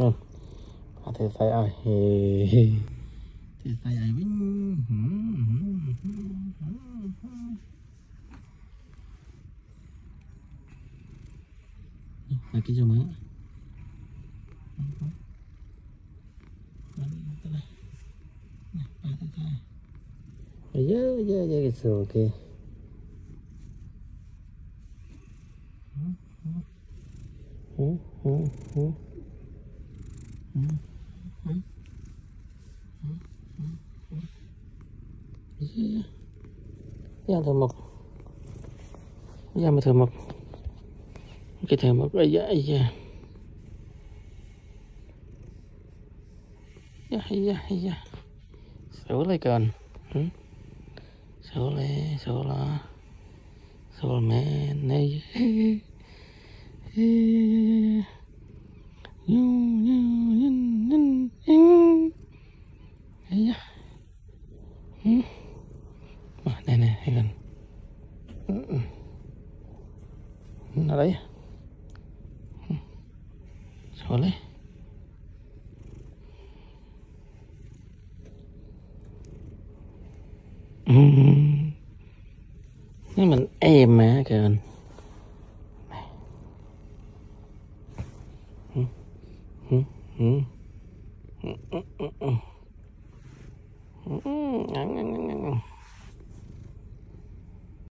luôn à, thì ai thế thấy ai vinh là cái chỗ mới Yeah, yeah, yeah, cái okay. Mm-hmm. Mm-hmm hú thờ mộc. Yan mà thờ mộc. Cái thờ mộc ấy da ấy da Ya ấy ya Số lại còn Số lại số là Số mẹ này Ờ, nè đây nè, hay gần. nó đấy. sao lấy. Nó mình em mà kìa mình. Ừ.